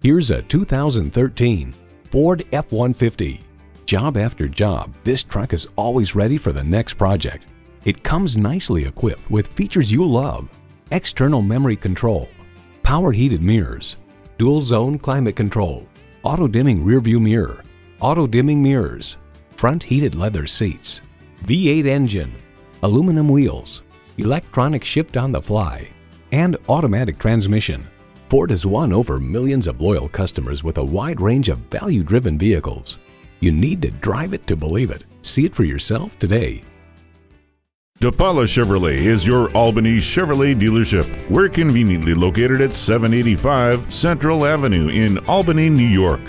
Here's a 2013 Ford F-150. Job after job, this truck is always ready for the next project. It comes nicely equipped with features you love. External memory control, power heated mirrors, dual zone climate control, auto dimming rearview mirror, auto dimming mirrors, front heated leather seats, V8 engine, aluminum wheels, electronic shift on the fly, and automatic transmission. Ford has won over millions of loyal customers with a wide range of value-driven vehicles. You need to drive it to believe it. See it for yourself today. DePaula Chevrolet is your Albany Chevrolet dealership. We're conveniently located at 785 Central Avenue in Albany, New York.